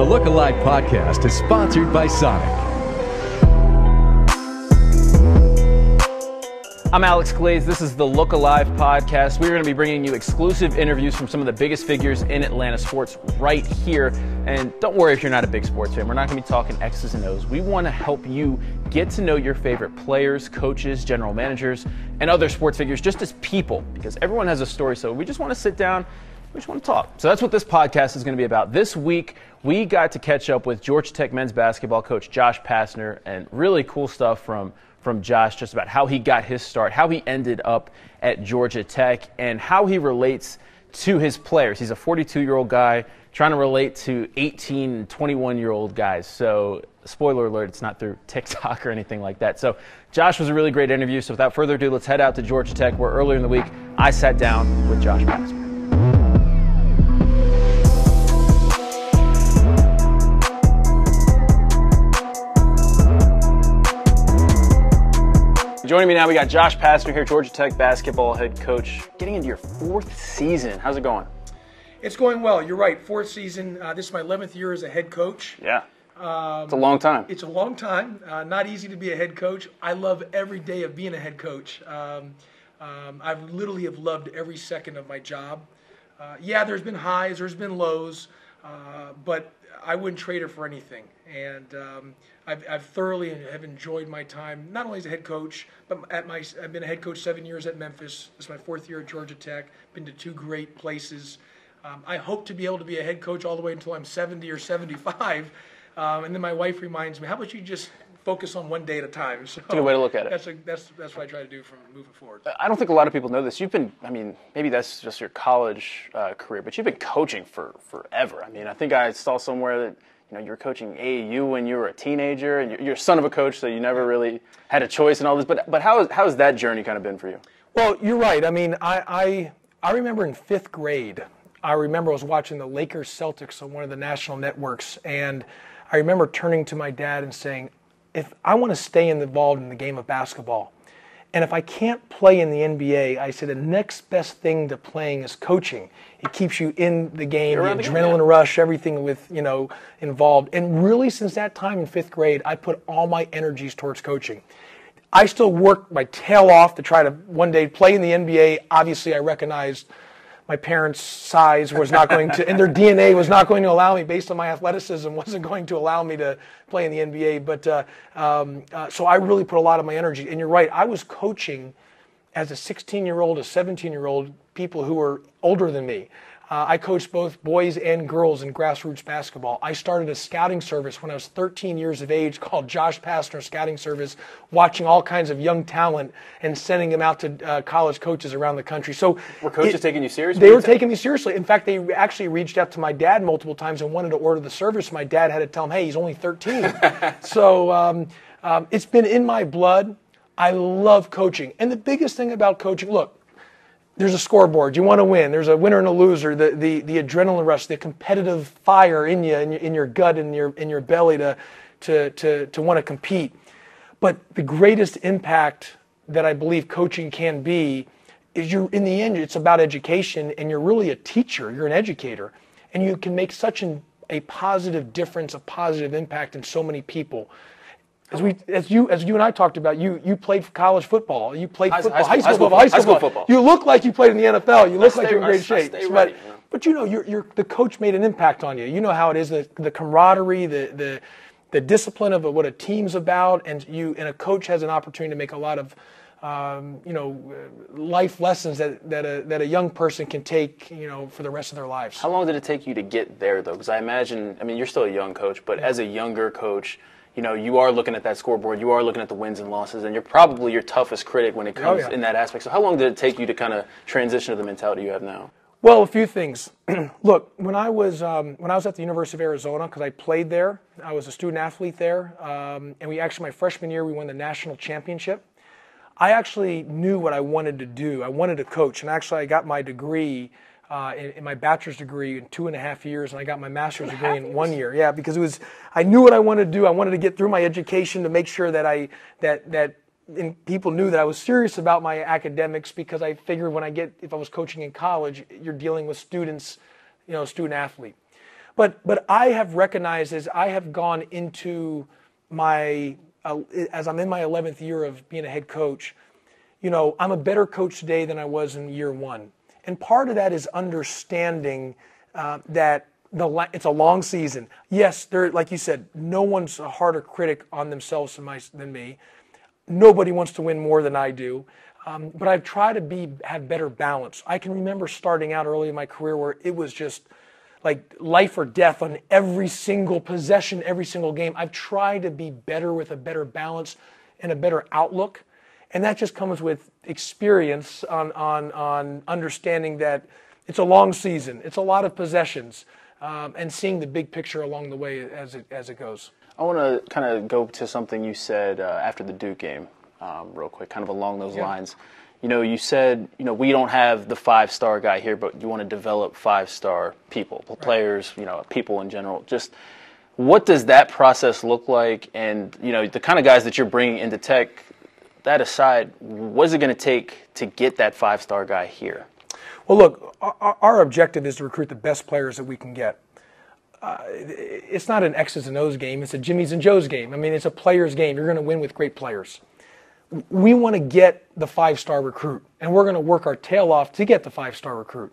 The Look Alive podcast is sponsored by Sonic. I'm Alex Glaze. This is the Look Alive podcast. We're going to be bringing you exclusive interviews from some of the biggest figures in Atlanta sports right here. And don't worry if you're not a big sports fan. We're not going to be talking X's and O's. We want to help you get to know your favorite players, coaches, general managers, and other sports figures just as people because everyone has a story. So we just want to sit down. We just want to talk. So that's what this podcast is going to be about. This week, we got to catch up with Georgia Tech men's basketball coach Josh Pastner and really cool stuff from from Josh just about how he got his start, how he ended up at Georgia Tech, and how he relates to his players. He's a 42 year old guy trying to relate to 18 and 21 year old guys. So, spoiler alert, it's not through TikTok or anything like that. So, Josh was a really great interview. So, without further ado, let's head out to Georgia Tech, where earlier in the week I sat down with Josh Pastner. Joining me now, we got Josh Pastner here, Georgia Tech basketball head coach, getting into your fourth season. How's it going? It's going well. You're right. Fourth season. Uh, this is my 11th year as a head coach. Yeah. Um, it's a long time. It's a long time. Uh, not easy to be a head coach. I love every day of being a head coach. Um, um, I literally have loved every second of my job. Uh, yeah, there's been highs, there's been lows, uh, but I wouldn't trade it for anything. And um, I've, I've, thoroughly have enjoyed my time, not only as a head coach, but at my I've been a head coach seven years at Memphis. This is my fourth year at Georgia Tech. Been to two great places. Um, I hope to be able to be a head coach all the way until I'm 70 or 75. Um, and then my wife reminds me, how about you just focus on one day at a time. So that's a good way to look at it. That's, a, that's, that's what I try to do from moving forward. I don't think a lot of people know this. You've been, I mean, maybe that's just your college uh, career, but you've been coaching for forever. I mean, I think I saw somewhere that you know you were coaching AAU when you were a teenager, and you're, you're son of a coach, so you never really had a choice in all this. But but how how has that journey kind of been for you? Well, you're right. I mean, I I, I remember in fifth grade. I remember I was watching the Lakers Celtics on one of the national networks, and I remember turning to my dad and saying, if I want to stay involved in the game of basketball, and if I can't play in the NBA, I said the next best thing to playing is coaching. It keeps you in the game, the adrenaline game, rush, everything with you know involved. And really, since that time in fifth grade, I put all my energies towards coaching. I still worked my tail off to try to one day play in the NBA. Obviously, I recognized my parents' size was not going to, and their DNA was not going to allow me, based on my athleticism, wasn't going to allow me to play in the NBA. But uh, um, uh, so I really put a lot of my energy. And you're right, I was coaching as a 16 year old, a 17 year old, people who were older than me. Uh, I coached both boys and girls in grassroots basketball. I started a scouting service when I was 13 years of age called Josh Pastner Scouting Service, watching all kinds of young talent and sending them out to uh, college coaches around the country. So were coaches it, taking you seriously? They were taking me seriously. In fact, they actually reached out to my dad multiple times and wanted to order the service. My dad had to tell him, "Hey, he's only 13." so um, um, it's been in my blood. I love coaching, and the biggest thing about coaching, look there's a scoreboard. You want to win. There's a winner and a loser. The, the, the adrenaline rush, the competitive fire in you, in your, in your gut, in your, in your belly to, to, to, to want to compete. But the greatest impact that I believe coaching can be is you're in the end, it's about education and you're really a teacher. You're an educator. And you can make such an, a positive difference, a positive impact in so many people as we as you as you and I talked about, you you played college football. You played high, football, high, school, high, school, football, high, school, football. You look like you played in the NFL. You look like you're in great shape. But, ready, but you know, you're, you're, the coach made an impact on you. You know how it is the the camaraderie, the the the discipline of what a team's about, and you and a coach has an opportunity to make a lot of um, you know, life lessons that, that, a, that a young person can take, you know, for the rest of their lives. How long did it take you to get there, though? Because I imagine, I mean, you're still a young coach, but yeah. as a younger coach, you know, you are looking at that scoreboard, you are looking at the wins and losses, and you're probably your toughest critic when it oh, comes oh, yeah. in that aspect. So, how long did it take you to kind of transition to the mentality you have now? Well, a few things. Look, when I was um, when I was at the University of Arizona, because I played there, I was a student athlete there, um, and we actually my freshman year we won the national championship. I actually knew what I wanted to do. I wanted to coach, and actually I got my degree uh, in, in, my bachelor's degree in two and a half years, and I got my master's degree in one year. Yeah, because it was I knew what I wanted to do. I wanted to get through my education to make sure that I that that people knew that I was serious about my academics because I figured when I get if I was coaching in college, you're dealing with students, you know, student athlete. But but I have recognized as I have gone into my uh, as I'm in my 11th year of being a head coach, you know, I'm a better coach today than I was in year one. And part of that is understanding uh, that the it's a long season. Yes, there, like you said, no one's a harder critic on themselves than, my, than me. Nobody wants to win more than I do. Um, but I've tried to be have better balance. I can remember starting out early in my career where it was just like life or death on every single possession, every single game. I've tried to be better with a better balance and a better outlook. And that just comes with experience on, on, on understanding that it's a long season, it's a lot of possessions, um, and seeing the big picture along the way as it, as it goes. I want to kind of go to something you said uh, after the Duke game, um, real quick, kind of along those yeah. lines you know, you said, you know, we don't have the five star guy here, but you want to develop five star people, right. players, you know, people in general. Just what does that process look like? And, you know, the kind of guys that you're bringing into tech, that aside, what is it going to take to get that five star guy here? Well, look, our, our, objective is to recruit the best players that we can get. Uh, it's not an X's and O's game, it's a Jimmy's and Joe's game. I mean, it's a player's game. You're going to win with great players we want to get the five star recruit, and we're going to work our tail off to get the five star recruit.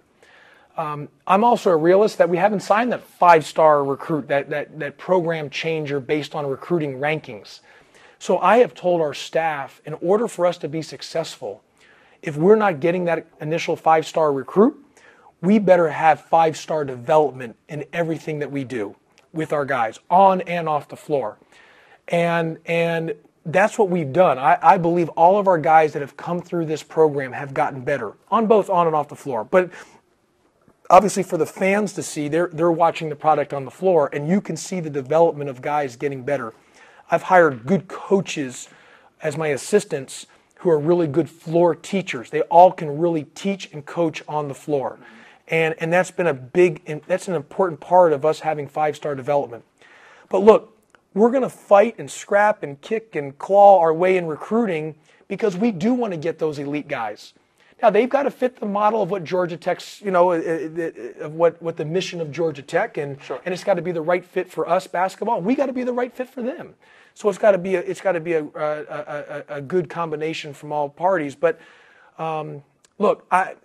Um, I'm also a realist that we haven't signed that five star recruit, that, that, that program changer based on recruiting rankings. So I have told our staff in order for us to be successful, if we're not getting that initial five star recruit, we better have five star development in everything that we do with our guys on and off the floor. And, and that's what we've done. I, I, believe all of our guys that have come through this program have gotten better on both on and off the floor. But obviously, for the fans to see, they're they're watching the product on the floor, and you can see the development of guys getting better. I've hired good coaches as my assistants who are really good floor teachers. They all can really teach and coach on the floor. And, and that's been a big, that's an important part of us having five star development. But look, we're going to fight and scrap and kick and claw our way in recruiting because we do want to get those elite guys. Now they've got to fit the model of what Georgia Tech's, you know, of what, what the mission of Georgia Tech, and sure. and it's got to be the right fit for us basketball. We got to be the right fit for them. So it's got to be a, it's got to be a, a, a, a good combination from all parties. But um, look, I,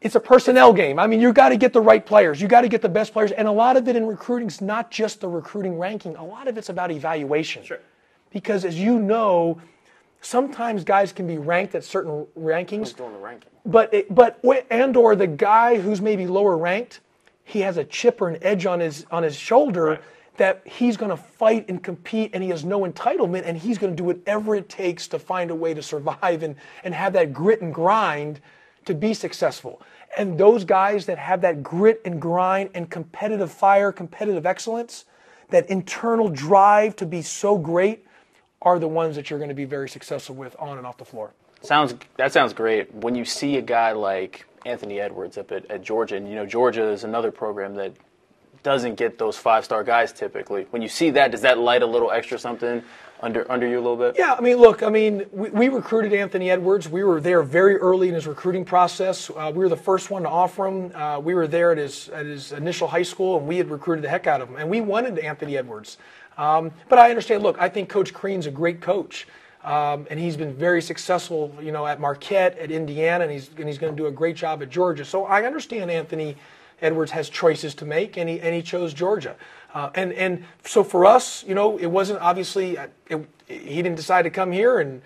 it's a personnel game. I mean, you got to get the right players. You got to get the best players. And a lot of it in recruiting is not just the recruiting ranking. A lot of it's about evaluation. Sure. Because as you know, sometimes guys can be ranked at certain rankings. Who's doing the ranking? But it, but and or the guy who's maybe lower ranked, he has a chip or an edge on his on his shoulder. Right. That he's going to fight and compete, and he has no entitlement, and he's going to do whatever it takes to find a way to survive and, and have that grit and grind to be successful. And those guys that have that grit and grind and competitive fire, competitive excellence, that internal drive to be so great are the ones that you're going to be very successful with on and off the floor. Sounds that sounds great. When you see a guy like Anthony Edwards up at, at Georgia, and you know Georgia is another program that doesn't get those five star guys typically. When you see that, does that light a little extra something under under you a little bit? Yeah, I mean, look, I mean, we, we recruited Anthony Edwards. We were there very early in his recruiting process. Uh, we were the first one to offer him. Uh, we were there at his at his initial high school, and we had recruited the heck out of him. And we wanted Anthony Edwards. Um, but I understand. Look, I think Coach Crean's a great coach. Um, and he's been very successful, you know, at Marquette, at Indiana, and he's and he's going to do a great job at Georgia. So I understand Anthony Edwards has choices to make, and he and he chose Georgia. Uh, and and so for us, you know, it wasn't obviously uh, it, he didn't decide to come here, and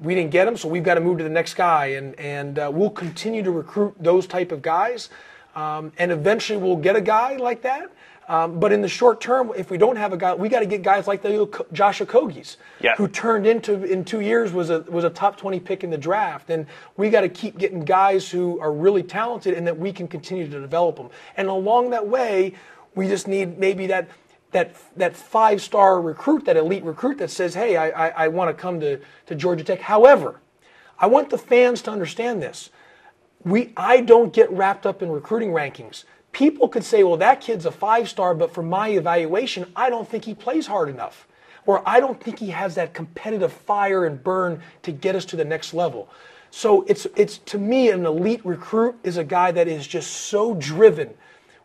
we didn't get him, so we've got to move to the next guy, and and uh, we'll continue to recruit those type of guys, um, and eventually we'll get a guy like that. Um, but in the short term, if we don't have a guy, we got to get guys like the Josh Okogie's, yeah. who turned into in two years was a was a top twenty pick in the draft, and we got to keep getting guys who are really talented and that we can continue to develop them. And along that way, we just need maybe that that that five star recruit, that elite recruit that says, "Hey, I I, I want to come to to Georgia Tech." However, I want the fans to understand this. We I don't get wrapped up in recruiting rankings. People could say, "Well, that kid's a five star," but for my evaluation, I don't think he plays hard enough, or I don't think he has that competitive fire and burn to get us to the next level. So it's it's to me an elite recruit is a guy that is just so driven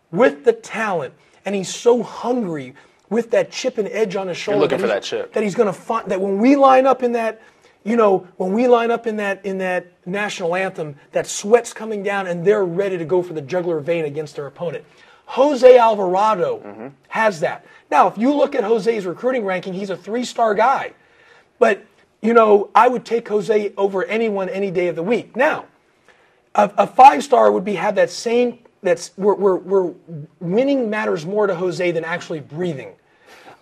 with the talent and he's so hungry with that chip and edge on his shoulder. looking for that chip. That he's going to find that when we line up in that, you know, when we line up in that in that national anthem, that sweat's coming down and they're ready to go for the jugular vein against their opponent. Jose Alvarado Mm-hmm. has that. Now, if you look at Jose's recruiting ranking, he's a three-star guy. But, you know, I would take Jose over anyone any day of the week. Now, a, a five star would be have that same that's where, we're winning matters more to Jose than actually breathing.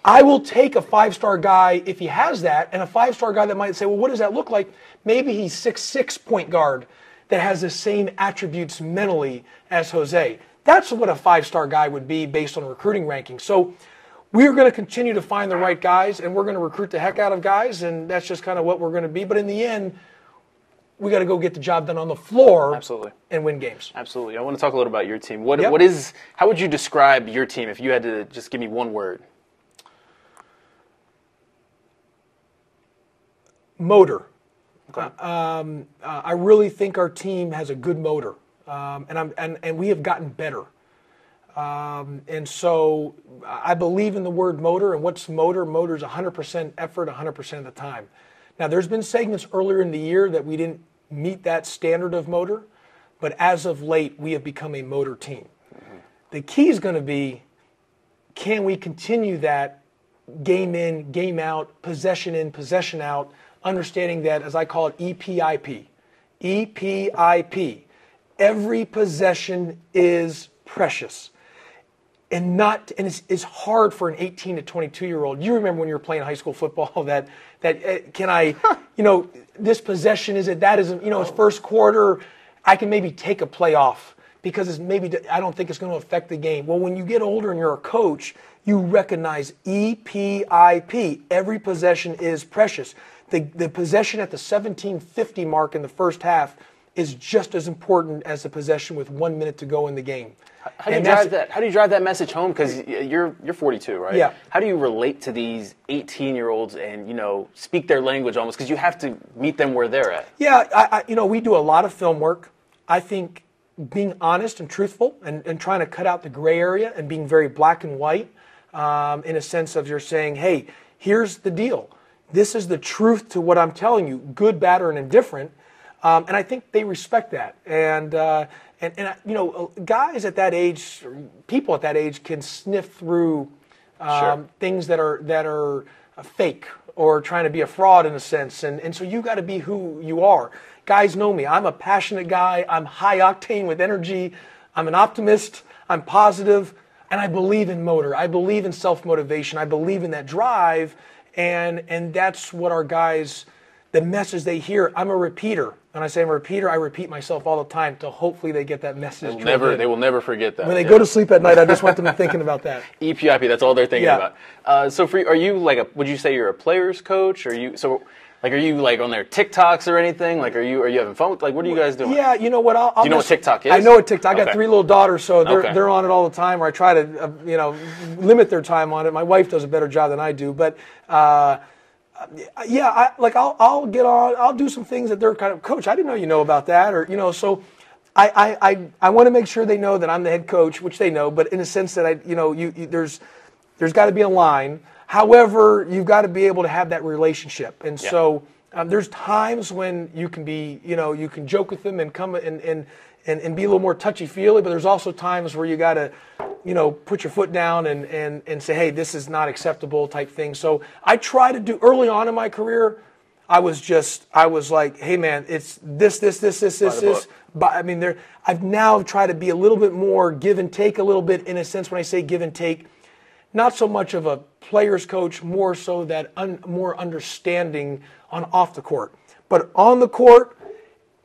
I will take a five star guy if he has that, and a five star guy that might say, well, what does that look like? Maybe he's six six point guard that has the same attributes mentally as Jose. That's what a five star guy would be based on recruiting rankings. So we're going to continue to find the right guys, and we're going to recruit the heck out of guys, and that's just kind of what we're going to be. But in the end, we got to go get the job done on the floor Absolutely. and win games. Absolutely. I want to talk a little about your team. What Yep. what is how would you describe your team if you had to just give me one word? Motor. Um, uh, I really think our team has a good motor, um, and, I'm, and, and we have gotten better. Um, and so I believe in the word motor. And what's motor? Motor is 100% effort 100% of the time. Now, there's been segments earlier in the year that we didn't meet that standard of motor, but as of late, we have become a motor team. The key is going to be can we continue that game in, game out, possession in, possession out, understanding that, as I call it, E EPIP. EPIP. Every possession is precious. And not, and it's, it's hard for an 18 to 22 year old. You remember when you were playing high school football that, that uh, can I, you know, this possession is it, that isn't, you know, it's first quarter, I can maybe take a play off because it's maybe, I don't think it's going to affect the game. Well, when you get older and you're a coach, you recognize EPIP. Every possession is precious. The, the possession at the 1750 mark in the first half is just as important as the possession with one minute to go in the game. How do you And drive that? How do you drive that message home? Because you're you're 42, right? Yeah. How do you relate to these 18 year olds and you know speak their language almost? Because you have to meet them where they're at. Yeah, I, I, you know, we do a lot of film work. I think being honest and truthful and, and trying to cut out the gray area and being very black and white um, in a sense of you're saying, hey, here's the deal. This is the truth to what I'm telling you, good, bad, or indifferent. Um, and I think they respect that. And, uh, and, and, you know, guys at that age, people at that age can sniff through um, Sure. things that are, that are uh, fake or trying to be a fraud in a sense. And, and so you got to be who you are. Guys know me. I'm a passionate guy. I'm high octane with energy. I'm an optimist. I'm positive, and I believe in motor. I believe in self motivation. I believe in that drive, and and that's what our guys. The message they hear. I'm a repeater. and I say I'm a repeater, I repeat myself all the time to hopefully they get that message. drilled Never, they will never forget that. when they Yeah. go to sleep at night, I just want them thinking about that. EPIP. That's all they're thinking Yeah. about. Uh, so, for are you like a? Would you say you're a players coach? Or you so? Like, are you like on their TikToks or anything? Like, are you are you having fun? With, like, what are you guys doing? Yeah, you know what? I'll, I'll you know what TikTok is? I know what TikTok. I got three little daughters, so they're Okay. they're on it all the time. Or I try to, uh, you know, limit their time on it. My wife does a better job than I do, but. Uh, yeah, I, like I'll, I'll get on. I'll do some things that they're kind of coach. I didn't know you know about that, or you know. So, I I, I, I want to make sure they know that I'm the head coach, which they know. But in a sense that I, you know, you, you there's there's got to be a line. However, you've got to be able to have that relationship, and Yeah. so um, there's times when you can be, you know, you can joke with them and come and and and, and be a little more touchy feely. But there's also times where you got to, you know, put your foot down and and and say, hey, this is not acceptable, type thing. So I try to do early on in my career. I was just, I was like, hey man, it's this, this, this, this, this, this. But I mean, there. I've now tried to be a little bit more give and take, a little bit in a sense. When I say give and take, not so much of a player's coach, more so that un, more understanding on off the court. But on the court,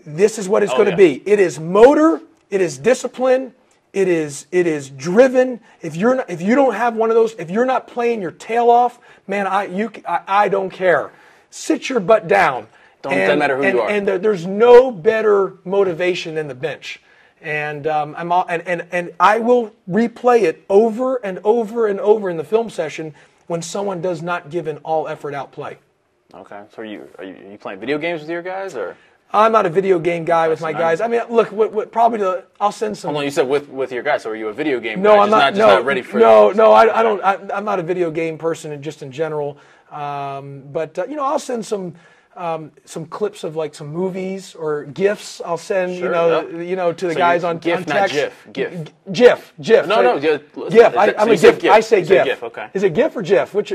this is what it's going to yeah. be. It is motor. It is discipline. It is it is driven. If you're not, if you don't have one of those, if you're not playing your tail off, man, I you I, I don't care. Sit your butt down. Don't- doesn't matter who and, you are. And there, there's no better motivation than the bench. And um, I'm all, and, and and I will replay it over and over and over in the film session when someone does not give an all effort out play. Okay. So, are you are you, are you playing video games with your guys or? I'm not a video game guy with my not- guys. I mean, look, what, what, probably the, I'll send some. Hold on, you said with with your guys. So are you a video game? No, guy, I'm not. just no, not ready for. no, no. I, I don't. I, I'm not a video game person, just in general. Um, but uh, you know, I'll send some um, some clips of like some movies or gifs. I'll send Sure, you know you know to the So guys on GIF, on not text. GIF, GIF. GIF. GIF. No, So- no, yeah, GIF. I, I'm you a GIF. GIF. I say GIF. GIF, okay. Is it GIF or GIF? Which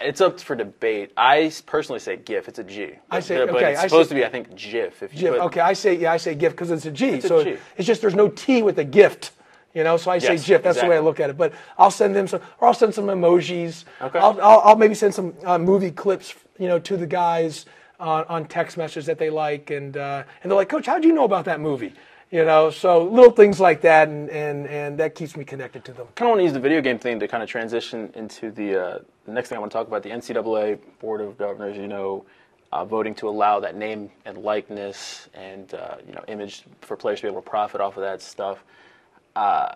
It's up for debate. I personally say GIF. It's a G. I say- but, but okay, it's I supposed say- to be, I think, GIF. If you GIF. put- Okay, I say yeah. I say GIF because it's a G. a so G. it's just there's no T with a gift. You know, so I say Yes, GIF. That's the way I look at it. But I'll send them some, or I'll send some emojis. Okay. I'll, I'll, I'll maybe send some uh, movie clips, you know, to the guys on, on text messages that they like, and uh, and they're like, Coach, how do you know about that movie? You know, so little things like that, and and and that keeps me connected to them. kind of want to use the video game thing to kind of transition into the, uh, the next thing I want to talk about. The NCAA Board of Governors, you know, uh, voting to allow that name and likeness and uh, you know image for players to be able to profit off of that stuff. Uh,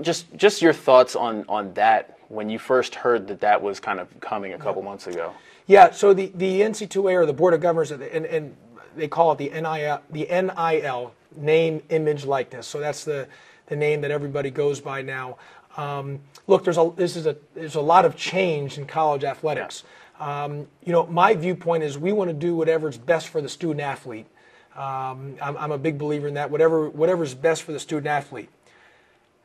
just just your thoughts on on that when you first heard that that was kind of coming a couple months ago. Yeah, so the, the NC2A or the Board of Governors, and, and they call it the NIL, the NIL, name, image, likeness. So that's the, the name that everybody goes by now. Um, look, there's a, this is a, there's a lot of change in college athletics. Um, you know, my viewpoint is we want to do whatever's best for the student athlete. Um, I'm, I'm a big believer in that. Whatever whatever's best for the student athlete.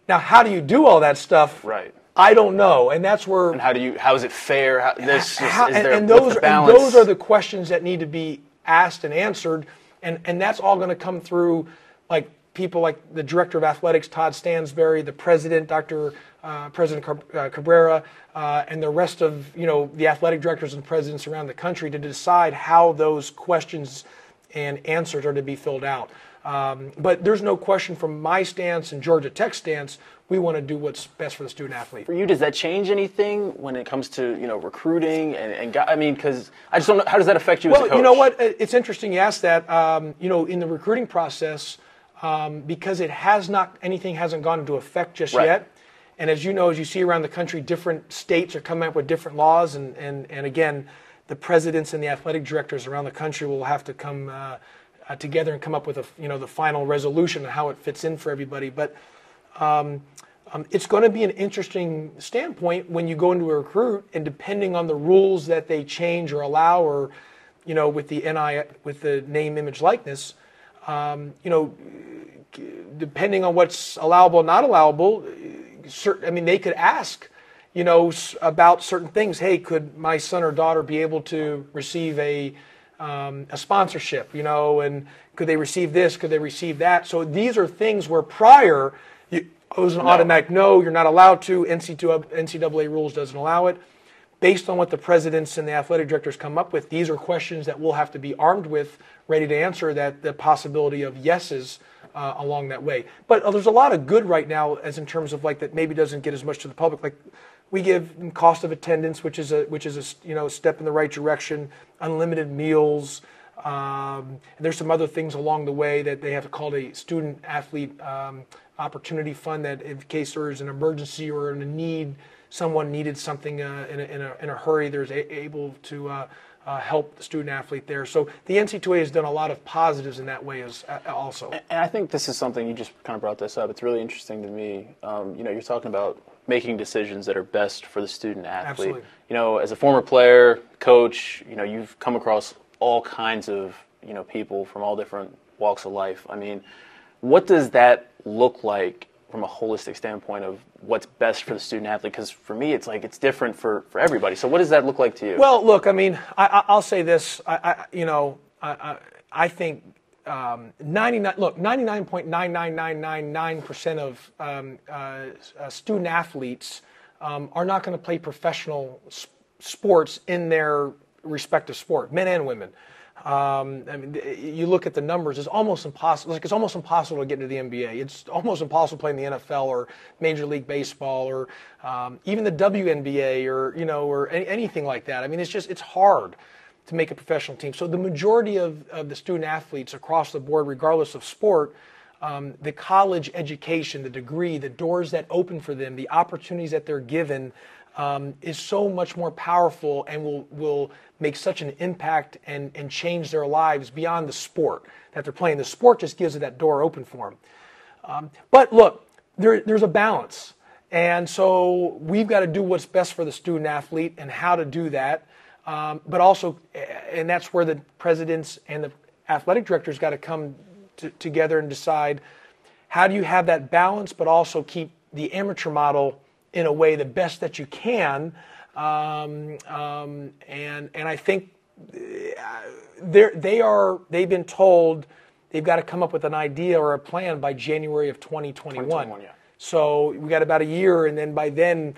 Now, how do you do all that stuff? Right. I don't know, and that's where And how do you? How is it fair? How, this how- is and, there and those the and those are the questions that need to be asked and answered, and and that's all going to come through like people like the director of athletics Todd Stansbury, the president Dr. Uh, president uh, Cabrera, uh, and the rest of you know the athletic directors and presidents around the country to decide how those questions and answers are to be filled out. Um, but there's no question from my stance and Georgia Tech stance, we want to do what's best for the student athlete. For you, does that change anything when it comes to you know recruiting and, and I mean, because I just don't know how does that affect you as a Well, you know what? It's interesting you ask that. Um, you know, in the recruiting process, um, because it has not anything hasn't gone into effect just Right. yet. And as you know, as you see around the country, different states are coming up with different laws, and and and again, the presidents and the athletic directors around the country will have to come uh, uh, together and come up with a you know the final resolution and how it fits in for everybody. But um, it's going to be an interesting standpoint when you go into a recruit, and depending on the rules that they change or allow, or you know, with the NI, with the name, image, likeness, um, you know, depending on what's allowable, not allowable, cer- I mean, they could ask, you know, about certain things. Hey, could my son or daughter be able to receive a um, a sponsorship? You know, and could they receive this? Could they receive that? So these are things where prior you, it was an automatic no. You're not allowed to. NCAA, NCAA rules doesn't allow it. Based on what the presidents and the athletic directors come up with, these are questions that we'll have to be armed with, ready to answer that the possibility of yeses uh, along that way. But uh, there's a lot of good right now, as in terms of like that maybe doesn't get as much to the public. Like we give cost of attendance, which is a which is a you know step in the right direction. Unlimited meals. Um, and there's some other things along the way that they have called a student athlete um, opportunity fund. That in case there is an emergency or in a need, someone needed something uh, in, a, in, a, in a hurry, there's a, able to uh, uh, help the student athlete there. So the NC2A has done a lot of positives in that way as uh, also. And I think this is something you just kind of brought this up. It's really interesting to me. Um, you know, you're talking about making decisions that are best for the student athlete. Absolutely. You know, as a former player, coach, you know, you've come across all kinds of you know people from all different walks of life. I mean, what does that look like from a holistic standpoint of what's best for the student athlete? Because for me, it's like it's different for for everybody. So what does that look like to you? Well, look, I mean, I, I, I'll say this. I, I you know, I, I, I think um, 99. Look, 99.99999 percent of um, uh, uh, student athletes um, are not going to play professional s- sports in their respective sport, men and women. Um, I mean, you look at the numbers; it's almost impossible. Like it's almost impossible to get into the NBA. It's almost impossible playing the NFL or Major League Baseball or um, even the WNBA or you know or any, anything like that. I mean, it's just it's hard to make a professional team. So the majority of, of the student athletes across the board, regardless of sport, um, the college education, the degree, the doors that open for them, the opportunities that they're given, um, is so much more powerful and will will make such an impact and and change their lives beyond the sport that they're playing. The sport just gives it that door open for them. Um, but look, there, there's a balance. And so we've got to do what's best for the student athlete and how to do that. Um, but also, and that's where the presidents and the athletic directors got to come together and decide how do you have that balance, but also keep the amateur model in a way the best that you can. Um, um, and and I think uh, they they are they've been told they've got to come up with an idea or a plan by January of 2021. 2021 yeah. So we got about a year, and then by then,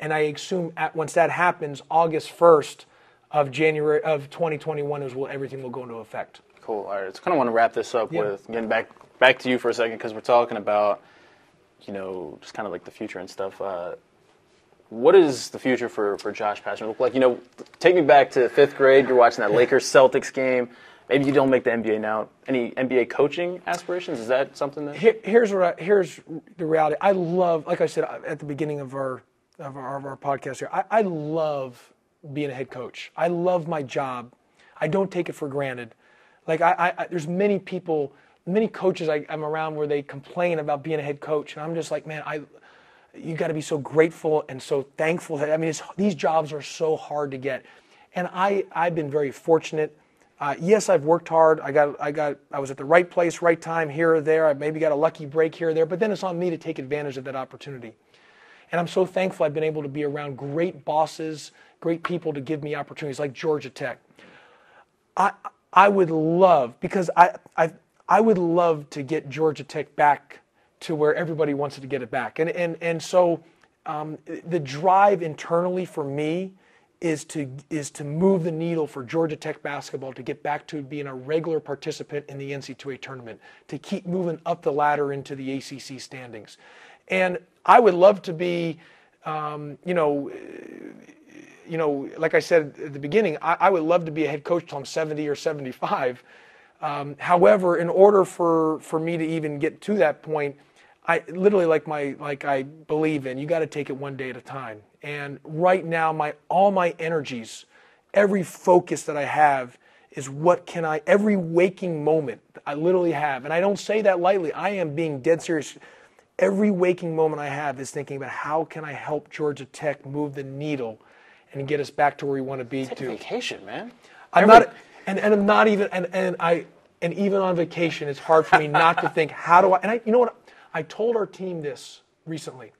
and I assume at, once that happens, August 1st of January of 2021 is when everything will go into effect. Cool. All right. So kind of want to wrap this up yeah. with getting back back to you for a second because we're talking about, you know, just kind of like the future and stuff. Uh, what is the future for, for Josh Pastner look like? You know, take me back to fifth grade. You're watching that Lakers Celtics game. Maybe you don't make the NBA now. Any NBA coaching aspirations? Is that something that? Here, here's what I, here's the reality. I love, like I said at the beginning of our of our, of our podcast here. I, I love being a head coach. I love my job. I don't take it for granted. Like I, I there's many people, many coaches I, I'm around where they complain about being a head coach, and I'm just like, man, I you got to be so grateful and so thankful that I mean these jobs are so hard to get, and I I've been very fortunate. Uh, yes, I've worked hard. I got I got I was at the right place, right time here or there. I maybe got a lucky break here or there, but then it's on me to take advantage of that opportunity. And I'm so thankful I've been able to be around great bosses, great people to give me opportunities like Georgia Tech. I I would love because I I I would love to get Georgia Tech back to where everybody wants to get it back. And, and, and so um, the drive internally for me is to, is to move the needle for Georgia Tech basketball to get back to being a regular participant in the NC2A tournament, to keep moving up the ladder into the ACC standings. And I would love to be, um, you know, you know, like I said at the beginning, I, I would love to be a head coach till I'm 70 or 75. Um, however, in order for, for me to even get to that point, I literally like my like I believe in. You got to take it one day at a time. And right now, my all my energies, every focus that I have is what can I every waking moment I literally have, and I don't say that lightly. I am being dead serious. Every waking moment I have is thinking about how can I help Georgia Tech move the needle and get us back to where we want to be. Take to vacation, man. I'm every... not, and, and I'm not even, and, and I, and even on vacation, it's hard for me not to think, how do I? And I, you know what? I told our team this recently.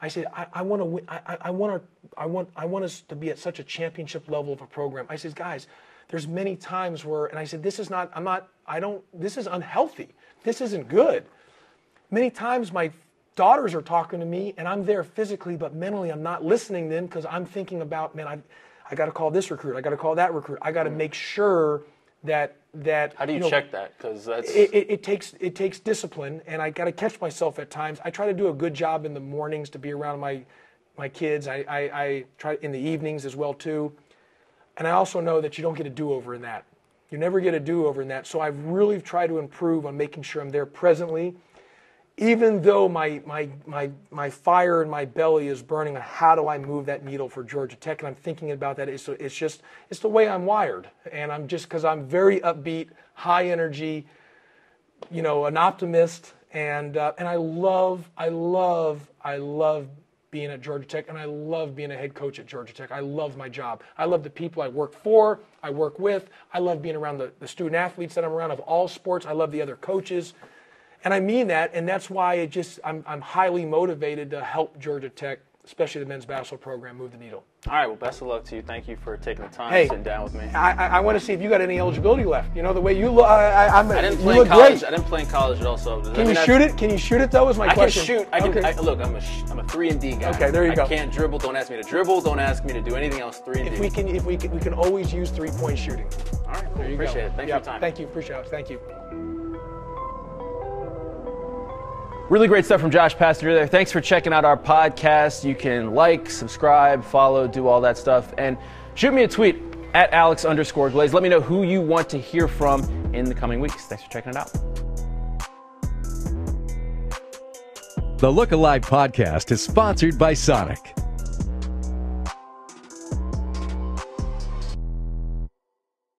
I said, I, want to I, want our, I, want, I want us to be at such a championship level of a program. I said, guys, there's many times where, and I said, this is not, I'm not, I don't, this is unhealthy. This isn't good. Many times my daughters are talking to me and I'm there physically, but mentally I'm not listening then because I'm thinking about, man, I, I got to call this recruit. I got to call that recruit. I got to make sure that that how do you, you know, check that? Because that's it, it, it, takes it takes discipline and i got to catch myself at times. I try to do a good job in the mornings to be around my my kids. I, I, I try in the evenings as well too. And i also know that you don't get a do-over in that. You never get a do-over in that. So i've really tried to improve on making sure i'm there presently even though my, my, my, my fire in my belly is burning how do I move that needle for Georgia Tech, and I'm thinking about that, it's, it's just, it's the way I'm wired. And I'm just, because I'm very upbeat, high energy, you know, an optimist, and, uh, and I love, I love, I love being at Georgia Tech, and I love being a head coach at Georgia Tech. I love my job. I love the people I work for, I work with. I love being around the, the student athletes that I'm around of all sports. I love the other coaches. And I mean that, and that's why it just I'm, I'm highly motivated to help Georgia Tech, especially the men's basketball program, move the needle. All right. Well, best of luck to you. Thank you for taking the time hey, sitting down with me. I, I, I, want to see if you got any eligibility left. You know the way you look. I, I, I didn't play in college. Great. I didn't play in college at all. So can you shoot it? Can you shoot it though? Is my I question. I can shoot. I can. Okay. look, I'm a I'm a three and D guy. Okay, there you go. I can't dribble. Don't ask me to dribble. Don't ask me to do anything else. Three and if D. we can, if we can, we can always use three point shooting. All right. There you Appreciate go. it. Thanks yeah, for your time. Thank you. Appreciate it. Thank you. Really great stuff from Josh Pastner there. Thanks for checking out our podcast. You can like, subscribe, follow, do all that stuff. And shoot me a tweet at Alex underscore Glaze. Let me know who you want to hear from in the coming weeks. Thanks for checking it out. The Look Alive podcast is sponsored by Sonic.